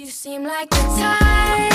You seem like the type